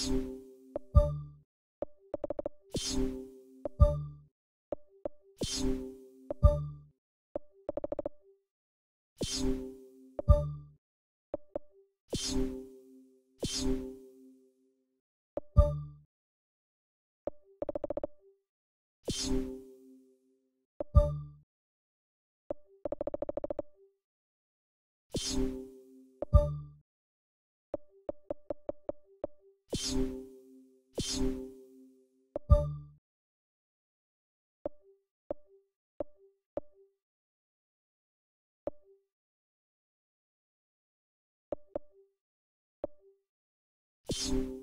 you you. Peace.